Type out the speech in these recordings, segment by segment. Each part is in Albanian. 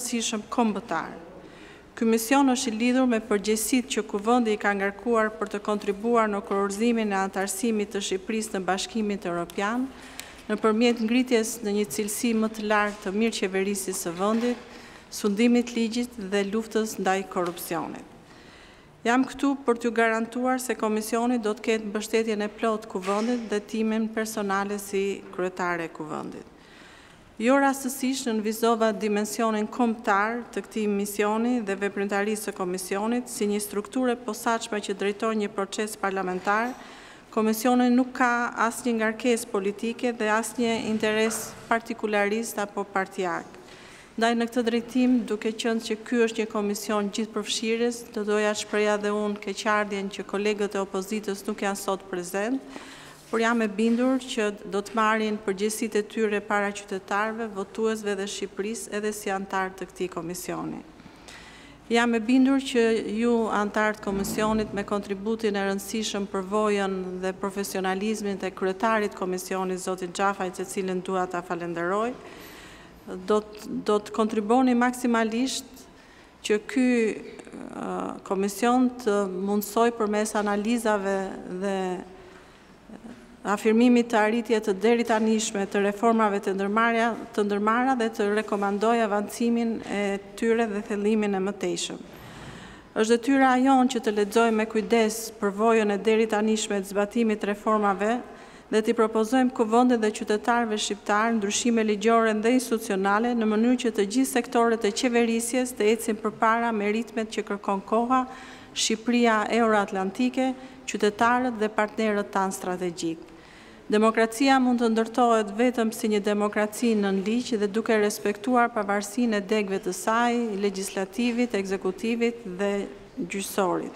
rëndësishëm kombëtar. Ky mision është i lidhur me përgjegjësitë që Kuvendi i ka ngarkuar për të kontribuar në kurorëzimin e anëtarësimit të Shqipërisë në Bashkimin Europian, nëpërmjet ngritjes në një cilësi më të lartë të mirëqeverisjes së vendit, sundimit të ligjit dhe luftës ndaj korrupsionit. Jam këtu për t'ju garantuar se Komisioni do të ketë mbështetjen e plotë të Kuvendit dhe timin personale si Kryetare e Kuvendit. Jo rastësisht nënvizova dimensionin kombëtar të këtij misioni dhe veprimtarisë së Komisionit, si një strukturë e posaçme që drejton një proces parlamentar, Komisioni nuk ka asnjë ngarkesë politike dhe asnjë interes partikularist apo partiak. Ndaj në këtë drejtim, duke qenë që ky është një Komision gjithëpërfshirës, do doja të shpreha dhe unë keqardhjen që kolegët e opozitës nuk janë sot prezent, por jam e bindur që do të marrin përgjegjësitë e tyre para qytetarëve, votuesve dhe Shqipërisë edhe si anëtarë të këtij komisioni. Jam e bindur që ju, anëtarë të komisionit, me kontributin e rëndësishëm, përvojën dhe profesionalizmin e kryetarit të komisionit, zotin Xhafaj, të cilin dua ta falënderoj, do të do të kontriboni maksimalisht që ky Komision të mundësojë përmes analizave dhe afirmimit të arritjeve të deritanishme të reformave të ndërmarra dhe të rekomandojë avancimin e tyre dhe thellimin e mëtejshëm. Është detyra jonë që të lexojë me kujdes përvojën e deritanishme të zbatimit të reformave dhe t'i propozojmë Kuvendit dhe qytetarëve shqiptarë ndryshime ligjore dhe institucionale në mënyrë që të gjithë sektorët e qeverisjes të ecin përpara me ritmet që kërkon koha, Shqipëria euroatlantike, qytetarët dhe partnerët tanë strategjikë. Demokracia mund të ndërtohet vetëm si një demokraci nën ligj dhe duke respektuar pavarësinë e degëve të saj, legjislativit, ekzekutivit dhe gjyqësorit.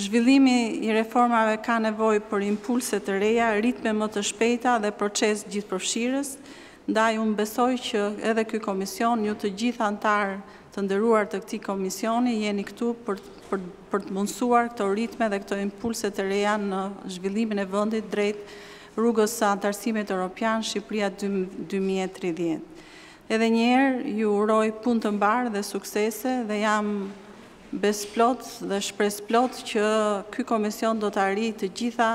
Zhvillimi i reformave ka nevojë për impulse të reja, ritme më të shpejta dhe proces gjithëpërfshirës, ndaj unë besoj që edhe ky komision, ju të gjithë anëtarë të nderuar të këtij komisioni jeni këtu për për të mundësuar këto ritme dhe këto impulse të reja në zhvillimin e vendit drejt rrugës së anëtarësimit europian Shqipëria dy mijë e tridhjetë. Edhe një herë ju uroj punë të mbarë dhe suksese dhe jam besëplot dhe shpresëplot që ky komision do të arrijë të gjitha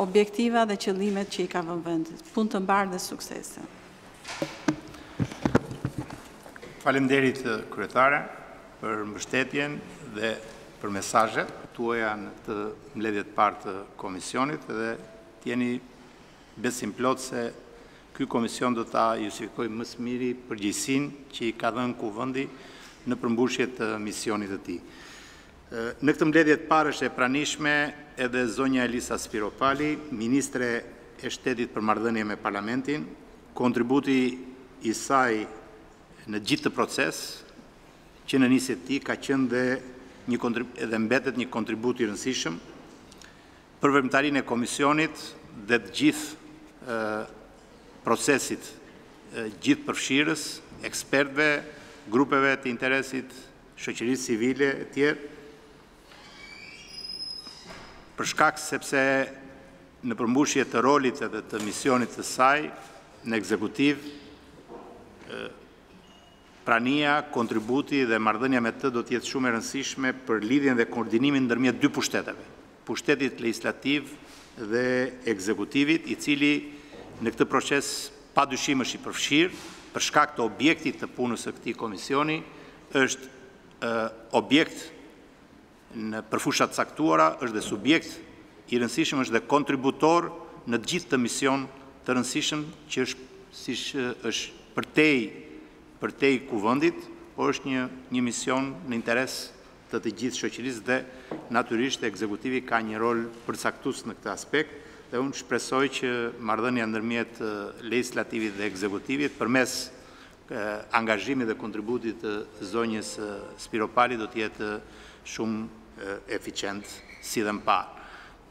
objektiva dhe qëllimet që i ka vënë vendi. Punë të mbarë dhe suksese. Faleminderit kryetare për mbështetjen dhe për mesazhet tuaja në këtë mbledhje të parë të komisionit dhe të jeni besimplot se Ky komision do ta justifikojë më së miri përgjegjësinë që i ka dhënë Kuvendi në përmbushje të misionit të tij. Në këtë mbledhje të parë është e pranishme edhe zonja Elisa Spiropali, ministre e Shtetit për Marrëdhënie me Parlamentin. Kontributi i saj në gjithë këtë proces, që në nisje të tij, ka qenë dhe mbetet një kontribut i rëndësishëm, Për veprimtarinë e Komisionit dhe të gjithë procesit gjithëpërfshirës, ekspertëve, grupeve të interesit, shoqërisë civile etj. Për shkak sepse në përmbushje të rolit edhe të misionit të saj në ekzekutiv, Prania, kontributi dhe marrëdhënia me të do të jetë shumë e rëndësishme për lidhjen dhe koordinimin ndërmjet dy pushteteve, pushtetit legjislativ dhe ekzekutivit, i cili në këtë proces pa dyshim është i përfshirë, për shkak të objektit të punës së këtij komisioni, është objekt Nëpër fusha të caktuara është dhe subjekt i rëndësishëm është dhe kontributor në të gjithë këtë mision të rëndësishëm që është si është përtej përtej kuvendit por është një një mision në interes të të gjithë shoqërisë dhe natyrisht ekzekutivi ka një rol përcaktues në këtë aspekt dhe unë shpresoj që marrëdhënia ndërmjet legjislativit dhe ekzekutivit përmes angazhimit dhe kontributit të zonjës Spiropali do të jetë shumë eficient si dhe më parë.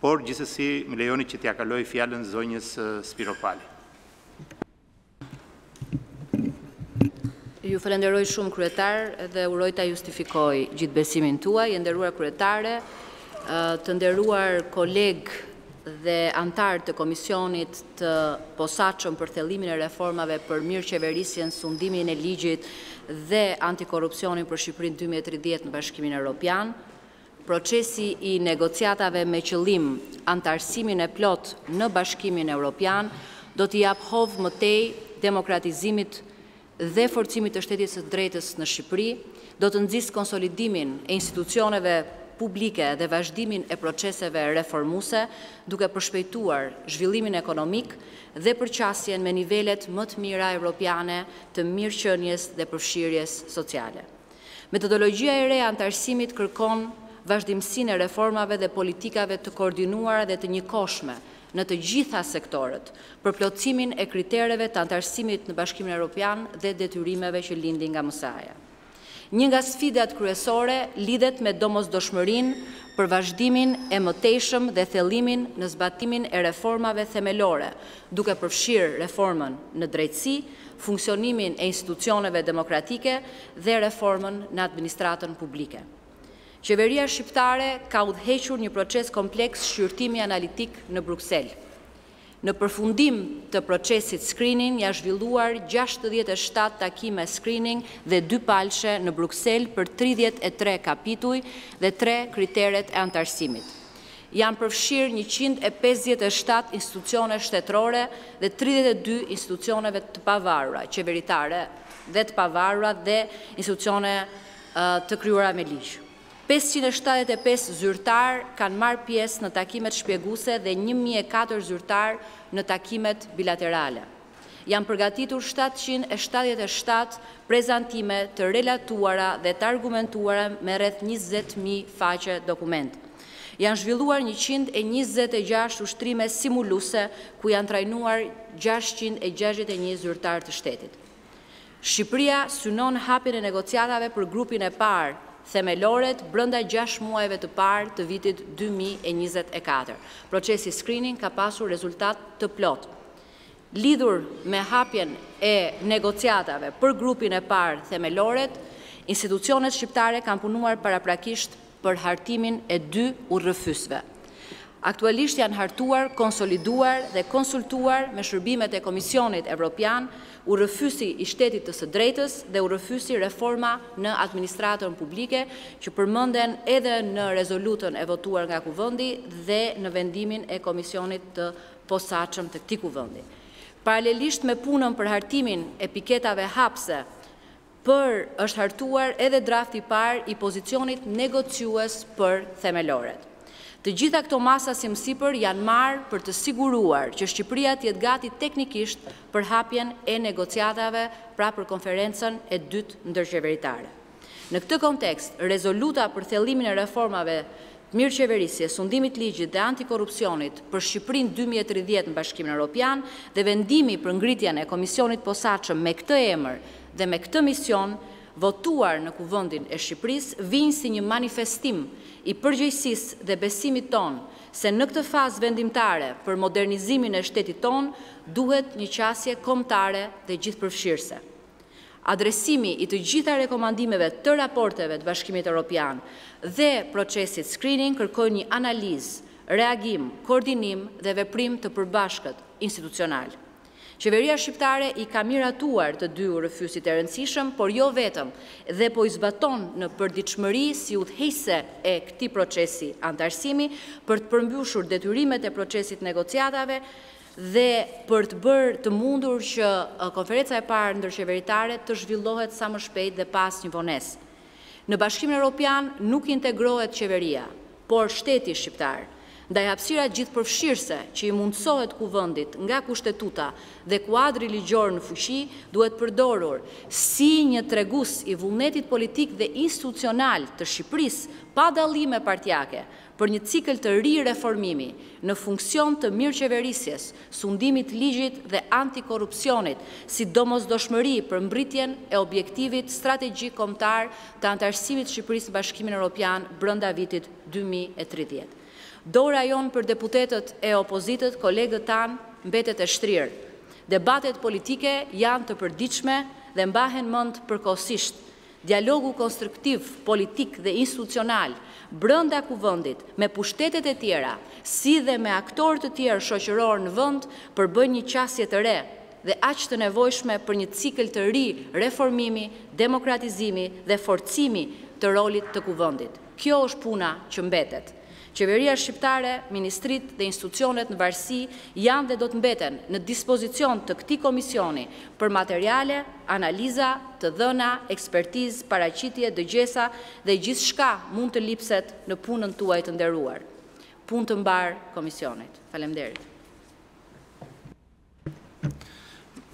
Por gjithsesi më lejoni që t'ia kaloj fjalën zonjës Spiropali. Ju falenderoj shumë kryetare dhe uroj ta justifikoj gjithë besimin tuaj, e nderuar kryetare, të nderuar kolegë dhe anëtarë të Komisionit të Posaçëm për Thellimin e Reformave për Mirëqeverisjen, Sundimin e Ligjit dhe Antikorrupsionin për Shqipërinë dy mijë e tridhjetë në Bashkimin Europian, Procesi i negociatave me qëllim anëtarësimin e plotë në Bashkimin Europian do t'i japë hov më tej demokratizimit dhe forcimit të shtetit të së drejtës në Shqipëri, do të nxisë konsolidimin e institucioneve publike dhe vazhdimin e proceseve reformuese, duke përshpejtuar zhvillimin ekonomik dhe përqasjen me nivelet më të mira evropiane të mirëqenies dhe përfshirjes sociale. Metodologjia e re e anëtarësimit kërkon vazhdimësinë e reformave dhe politikave të koordinuara dhe të njëkohshme në të gjitha sektorët, për plotësimin e kritereve të anëtarësimit në Bashkimin Europian dhe detyrimeve që lindin nga MSA-ja. Një nga sfidat kryesore lidhet me domosdoshmërinë për vazhdimin e mëtejshëm dhe thellimin në zbatimin e reformave themelore, duke përfshirë reformën në drejtësi, funksionimin e institucioneve demokratike dhe reformën në administratën publike. Qeveria shqiptare ka udhëhequr një proces kompleks shqyrtimi analitik në Bruksel. Në përfundim të procesit screening janë zhvilluar gjashtëdhjetë e shtatë takime screening dhe dypalëshe në Bruksel për tridhjetë e tre kapituj dhe tre kriteret e anëtarësimit. Janë përfshirë njëqind e pesëdhjetë e shtatë institucione shtetërore dhe tridhjetë e dy institucioneve të pavarura qeveritare dhe të pavarura dhe institucione të krijuara me ligj. Pesëqind e shtatëdhjetë e pesë zyrtarë kanë marrë pjesë në takimet shpjeguese dhe një mijë e katër zyrtarë në takimet bilaterale. Janë përgatitur shtatëqind e shtatëdhjetë e shtatë prezantime të relatuara dhe të argumentuara me rreth njëzet mijë faqe dokument. Janë zhvilluar njëqind e njëzet e gjashtë ushtrime simuluese ku janë trajnuar gjashtëqind e gjashtëdhjetë e një zyrtarë të shtetit. Shqipëria synon hapjen e negociatave për grupin e parë themeloret brenda gjashtë muajve të parë të vitit dy mijë e njëzet e katër. Procesi screening ka pasur rezultat të plotë. Lidhur me hapjen e negociatave për grupin e parë themeloret, institucionet shqiptare kanë punuar paraprakisht për hartimin e dy udhërrëfyesve. Aktualisht janë hartuar, konsoliduar dhe konsultuar me shërbimet e Komisionit Evropian udhërrëfyesi i shtetit të së drejtës dhe udhërrëfyesi reforma në administratën publike që përmenden edhe në rezolutën e votuar nga Kuvendi dhe në vendimin e Komisionit të posaçëm të këtij Kuvendi. Paralelisht me punën për hartimin e piketave hapëse, për, është hartuar edhe drafti i parë i pozicionit negociues për themeloret. Të gjitha këto masa si më sipër janë marrë për të siguruar që Shqipëria të jetë gati teknikisht për hapjen e negociatave, pra për konferencën e dytë ndërqeveritare. Në këtë kontekst, rezoluta për thellimin e reformave të mirëqeverisjes, sundimit të ligjit dhe antikorrupsionit për Shqipërinë dy mijë e tridhjetë në Bashkimin Europian dhe vendimi për ngritjen e Komisionit të Posaçëm me këtë emër dhe me këtë mision, votuar në Kuvendin e Shqipërisë, vijnë si një manifestim i përgjegjësisë dhe besimit tonë se në këtë fazë vendimtare për modernizimin e shtetit tonë duhet një qasje kombëtare dhe gjithëpërfshirëse. Adresimi i të gjitha rekomandimeve të raporteve të Bashkimit Europian dhe procesit screening kërkojnë një analizë, reagim, koordinim dhe veprim të përbashkët institucional. Qeveria shqiptare i ka miratuar të dy udhërrëfyesit e rëndësishëm, por jo vetëm, dhe po i zbaton në përditshmëri si udhëheqëse e këtij procesi anëtarësimi, për të përmbushur detyrimet e procesit të negociatave, dhe për të bërë të mundur që Konferenca e Parë Ndërqeveritare të zhvillohet sa më shpejt dhe pa asnjë vonesë. Në Bashkimin Europian nuk integrohet qeveria, por shteti shqiptar. Ndaj hapësira gjithëpërfshirëse që i mundësohet Kuvendit nga Kushtetuta dhe kuadri ligjor në fuqi duhet përdorur, si një tregues i vullnetit politik dhe institucional të Shqipërisë, pa dallime partiake, për një cikël të ri reformimi në funksion të mirëqeverisjes, sundimit ligjit dhe antikorrupsionit si domosdoshmëri për mbërritjen e objektivit strategjik kombëtar të anëtarësimit të Shqipërisë në Bashkimin Europian brenda vitit dy mijë e tridhjetë. Dora jonë për deputetët e opozitës, kolegët tanë, mbetet e shtrirë. Debatet politike janë të përditshme dhe mbahen mend përkohësisht, Dialogu konstruktiv politik dhe institucional brenda Kuvendit me pushtetet e tjera si dhe me aktorë të tjerë shoqërorë në vend përbëjnë një qasje të re dhe aq të nevojshme për një cikël të ri reformimi, demokratizimi dhe forcimi të rolit të Kuvendit. Kjo është puna që mbetet. Qeveria shqiptare, ministritë dhe institucionet në varësi janë dhe do të mbeten në dispozicion të këtij komisioni për materiale, analiza, të dhëna, ekspertizë, paraqitje, dëgjesa dhe gjithçka mund të lipset në punën tuaj të nderuar. Punë të mbarë Komisionit. Faleminderit.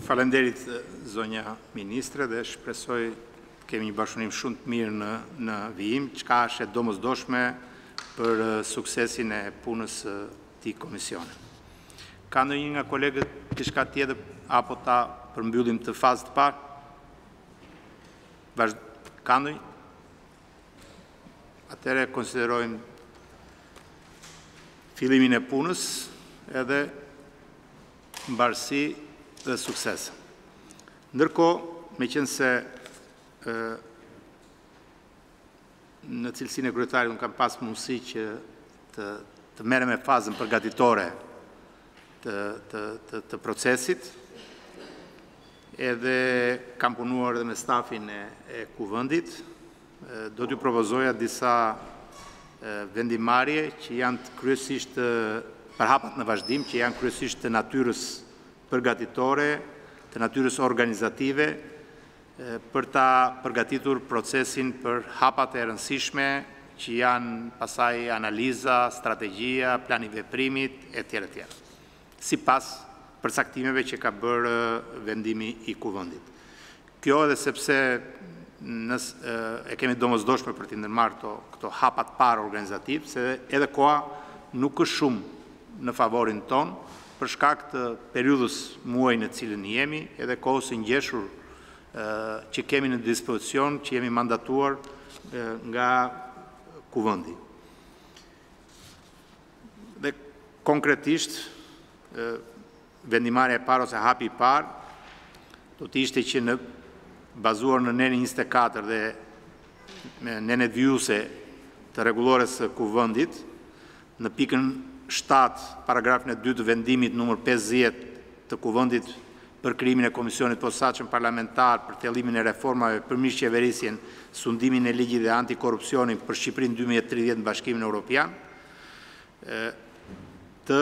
Falemnderit zonja ministre dhe shpresoj të kemi një bashkëpunim shumë të mirë në në vijim, çka është e domosdoshme për suksesin e punës së këtij komisioni. Ka ndonjë nga kolegët diçka tjetër apo ta përmbyllim këtë fazë të parë? Vazhd... Ka ndonjë? Atëherë konsiderojmë fillimin e punës edhe mbarësi dhe sukses. Ndërkohë, meqenëse në cilësinë e kryetarit unë kam pas mundësi që të, të merrem me fazën përgatitore të procesit, edhe kam punuar edhe me stafin e Kuvendit, do t'ju propozoja disa vendimmarrje që janë kryesisht për hapat në vazhdim, që janë kryesisht të natyrës përgatitore, të natyrës organizative, për ta përgatitur procesin për hapat e rëndësishme që janë pastaj analiza, strategjia, plani i veprimit etj etj. Sipas përcaktimeve që ka bërë vendimi i Kuvendit. Kjo edhe sepse nës e kemi të domosdoshme për t'i ndërmarrë këto këto hapat e parë organizativë se edhe koha nuk është shumë në favorin tonë, Për shkak të periudhës, muaj në cilin jemi, edhe kohës së ngjeshur që kemi në dispozicion, që jemi mandatuar nga Kuvendi. Dhe konkretisht vendimmarrja e parë ose hapi i parë do të ishte që në bazuar në nenin njëzet e katër dhe me nenet vijuese të rregullores së Kuvendit, Në pikën shtatë, paragrafin e dytë të vendimit numër pesëdhjetë të Kuvendit për krijimin e Komisionit të Posaçëm Parlamentar për thellimin e reformave, për mirëqeverisjen, sundimin e ligjit dhe antikorrupsionin për Shqipërinë dy mijë e tridhjetë në Bashkimin Europian, të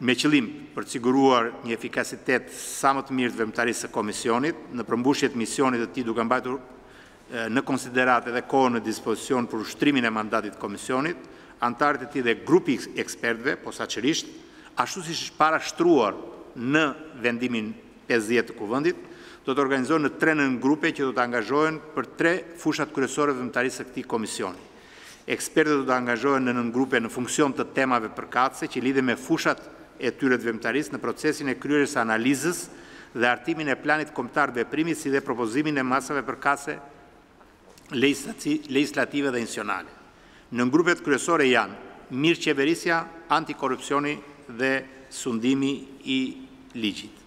me qëllim për të siguruar një efikasitet sa më të mirë të veprimtarisë së Komisionit, në përmbushje të misionit të tij duke mbajtur në konsideratë edhe kohën në dispozicion për ushtrimin e mandatit të Komisionit, anëtarët e tij dhe grupi i ekspertëve, posaçërisht, ashtu siç është parashtruar në vendimin pesëdhjetë të Kuvendit, do të organizohen në tre nëngrupe që do të angazhohen për tre fushat kryesore të veprimtarisë së këtij Komisioni. Ekspertët do të angazhohen në nëngrupe në funksion të temave përkatëse që lidhen me fushat e tyre të veprimtarisë në procesin e kryerjes së analizës dhe hartimin e planit kombëtar veprimit si dhe propozimin e masave përkatëse legjislative dhe institucionale. Nëngrupet kryesore janë, Mirëqeverisja, Antikorrupsioni dhe Sundimi i Ligjit.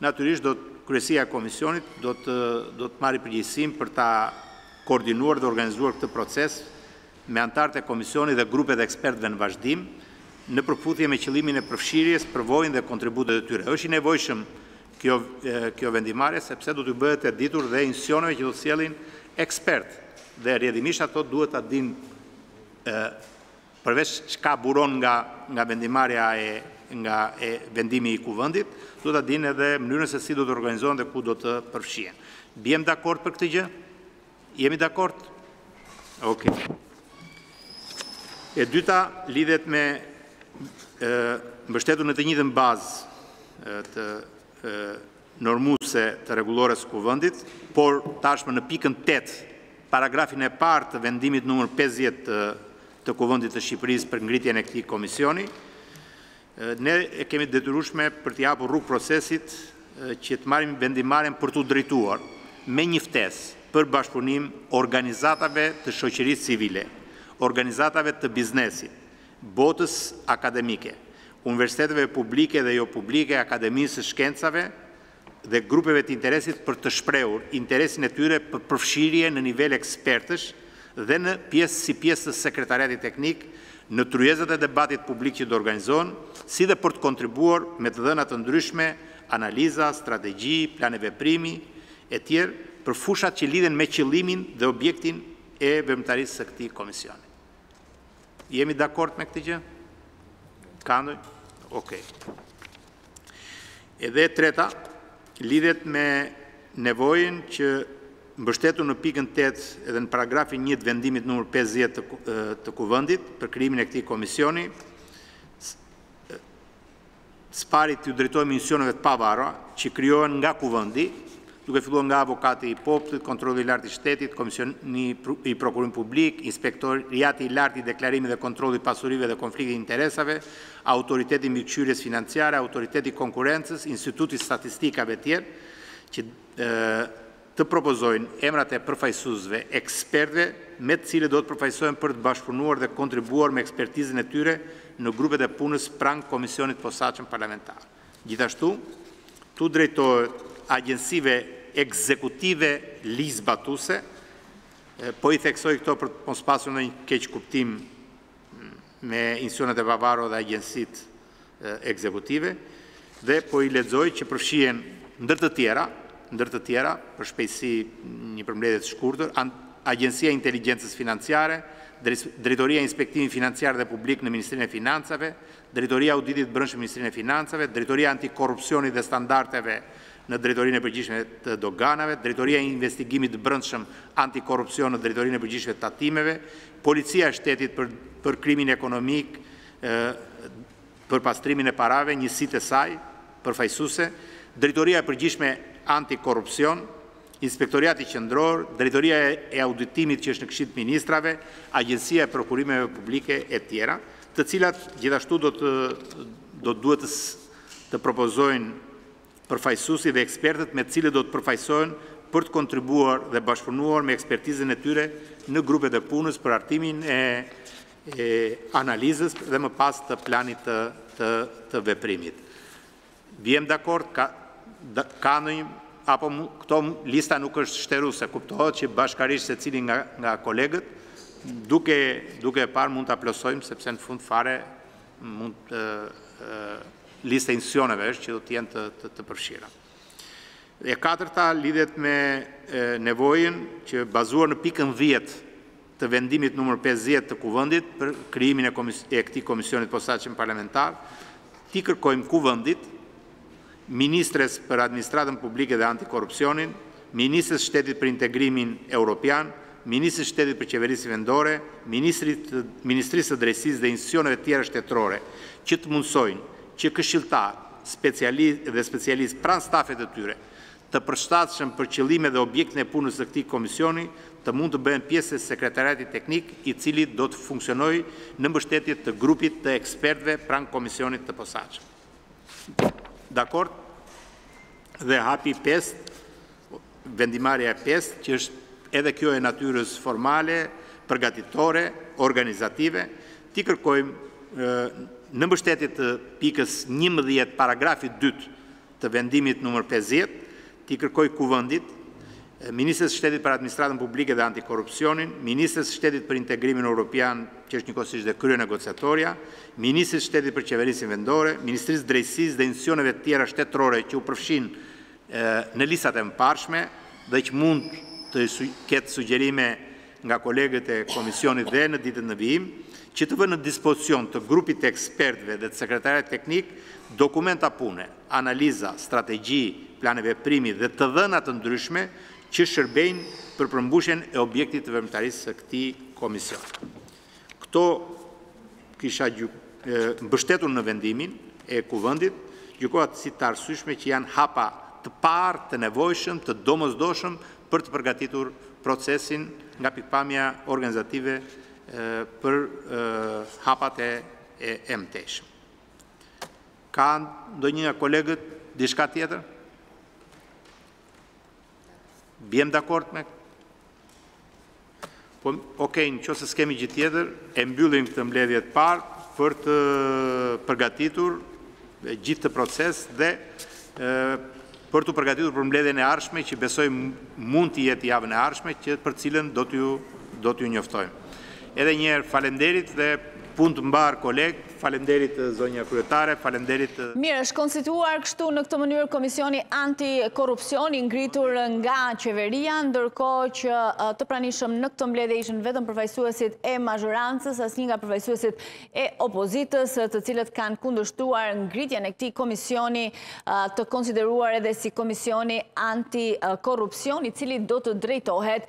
Natyrisht do Kryesia e Komisionit do të do të marri përgjegjësinë për ta koordinuar dhe organizuar këtë proces me anëtarët e Komisionit dhe grupet e ekspertëve në vazhdim, në përputhje me qëllimin e përfshirjes, përvojën dhe kontributet e tyre. Është i nevojshëm kjo kjo vendimmarrje sepse do t'ju bëhet e ditur dhe institucioneve që do të sjellin ekspertë dhe rrjedhimisht ato duhet ta dinë Përveç çka buron nga nga vendimmarrja e nga vendimi i Kuvendit, duhet ta dinë edhe mënyrën se si do të organizohen dhe ku do të përfshihen. Biem dakord për këtë gjë? Jemi dakord? Okej. E dyta lidhet me ë mbështetur në të njëjtën bazë të normës e të rregullores së Kuvendit, por tashmë në pikën 8 paragrafin e parë të vendimit numër pesëdhjetë të Kuvendit të Shqipërisë për ngritjen e këtij komisioni, ne e kemi detyrueshme për t'i hapur rrugë procesit që të marrim vendimmarrjen për t'u drejtuar me një ftesë për bashkëpunim organizatave të shoqërisë civile, organizatave të biznesit, botës akademike, universiteteve publike dhe jopublike, Akademisë së Shkencave, dhe grupeve të interesit për të shprehur interesin e tyre për përfshirje në nivel ekspertësh dhe në pjesë si pjesë të Sekretariatit Teknik në tryezat e debatit publik që do organizohen, si dhe për të kontribuar me të dhëna të ndryshme, analiza, strategji, plane veprimi, etj, për fushat që lidhen me qëllimin dhe objektin e veprimtarisë së këtij Komisioni. Jemi dakord me këtë gjë? Ka ndonjë? Okej. Edhe e treta lidhet me nevojën që mbështetur në pikën 8 edhe në paragrafin 1 të vendimit numër 50 të Kuvendit për krijimin e këtij komisioni Së pari t'ju drejtohemi institucioneve të pavarura që krijohen nga Kuvendi, duke filluar nga Avokati i Popullit, Kontrolli i Lartë i Shtetit, Komisioni i Prokurimit Publik, Inspektoriati i Lartë i Deklarimit dhe Kontrollit të Pasurive dhe Konfliktit të Interesave, Autoriteti i Mbikëqyrjes Financiare, Autoriteti i Konkurrencës, Instituti i Statistikave etj. Që të propozojnë emrat e përfaqësuesve, ekspertëve me të cilët do të përfaqësohen për të bashkëpunuar dhe kontribuar me ekspertizën e tyre në grupet e punës pranë Komisionit të Posaçëm Parlamentar. Gjithashtu, t'u drejtohet agjencive ekzekutive ligjzbatuese, po i theksoj këto për të mos pasur ndonjë keqkuptim, me institucionet e pavarura dhe agjencitë ekzekutive dhe po i lexoj që përfshihen ndër të tjera, ndër të tjera, për shpejtësi një përmbledhje të shkurtër, Agjencia e Inteligjencës Financiare, Drejtoria e Inspektimit Financiar dhe Publik në Ministrinë e Financave, Drejtoria e Auditit të Brendshëm në Ministrinë e Financave, Drejtoria e Antikorrupsionit dhe Standardeve në Drejtorinë e Përgjithshme të Doganave, Drejtoria e Investigimit të Brendshëm Antikorrupsion në Drejtorinë e Përgjithshme të Tatimeve, Policia e Shtetit për për Krimin Ekonomik e për Pastrimin e Parave, njësitë e saj përfaqësuese, Drejtoria e Përgjithshme Antikorrupsion, Inspektoriati Qendror, Drejtoria e Auditimit që është në Këshill të Ministrave, Agjencia e Prokurimeve Publike etj. Të cilat gjithashtu do të do të duhet të të propozojnë përfaqësuesit dhe ekspertët me të cilët do të përfaqësohen për të kontribuar dhe bashkëpunuar me ekspertizën e tyre në grupet e punës për hartimin e analizës dhe më pas të planit të, të, të veprimit. Biem dakord, ka ndonjë apo, këto lista nuk është shteruse, kuptohet që bashkarisht secili nga nga kolegët duke duke e parë mund ta plotësojmë sepse në fund fare mund të Lista e institucioneve është që do të jenë të përfshira. E katërta lidhet me nevojën që bazuar në pikën 10 të vendimit numër 50 të Kuvendit për krijimin e këtij Komisioni të Posaçëm Parlamentar, t'i kërkojmë Kuvendit, Ministres për Administratën Publike dhe Antikorrupsionin, Ministres së Shtetit për Integrimin Europian, Ministrit të Shtetit për Qeverisje Vendore, Ministrit të Ministrisë së Drejtësisë dhe institucioneve tjera shtetërore që të mundësojnë që këshilltarë dhe specialistë pranë stafeve të tyre, të përshtatshëm për qëllimet dhe objektin e punës së këtij Komisioni, të mund të bëhen pjesë e Sekretariatit Teknik, i cili do të funksionojë në mbështetje të grupit të ekspertëve pranë Komisionit të Posaçëm. Dakord. Dhe hapi i pestë, vendimmarrja e pestë, që është edhe kjo e natyrës formale, përgatitore, organizative, t'i kërkojmë në mbështetje të pikës njëmbëdhjetë paragrafit dy të vendimit numër pesëdhjetë, t'i kërkojë Kuvendit Ministres së Shtetit për Administratën Publike dhe Antikorrupsionin, Ministres së Shtetit për Integrimin Europian, që është njëkohësisht dhe kryenegociatorja, Ministrit të Shtetit për Qeverisjen Vendore, Ministrisë së Drejtësisë dhe institucioneve të tjera shtetërore që u përfshinë në listat e mëparshme dhe që mund të ketë sugjerime nga kolegët e Komisionit dhe në ditët në vijim, që të vënë në dispozicion të grupit të ekspertëve dhe të Sekretariatit Teknik dokumenta pune, analiza, strategji, plane veprimi dhe të dhëna të ndryshme që shërbejnë për përmbushjen e objektit të veprimtarisë së këtij Komisioni. Këto kisha mbështetur në vendimin e Kuvendit, gjykoja si të arsyeshme që janë hapa të parë të nevojshëm, të domosdoshëm për të përgatitur procesin nga pikëpamja organizative për hapat e mëtejshëm. Ka ndonjë nga kolegët diçka tjetër? Biem dakord me Po, okej, në qoftë se s'kemi gjë tjetër, e mbyllim këtë mbledhje të parë për të përgatitur gjithë këtë proces dhe për t'u përgatitur për mbledhjen e ardhshme që besoj mund të jetë javën e ardhshme që për cilën do t'ju njoftojmë. Edhe një herë faleminderit dhe punë të mbarë kolegë, faleminderit zonja kryetare, faleminderit. Mirë, është konstituar kështu në këtë mënyrë Komisioni Anti-Korrupsion i ngritur nga Qeveria, ndërkohë që të pranishëm në këtë mbledhje ishin vetëm përfaqësuesit e mazhorancës, asnjë nga përfaqësuesit e opozitës, të cilët kanë kundërshtuar ngritjen e këtij komisioni të konsideruar edhe si komisioni anti-korrupsion, i cili do të drejtohet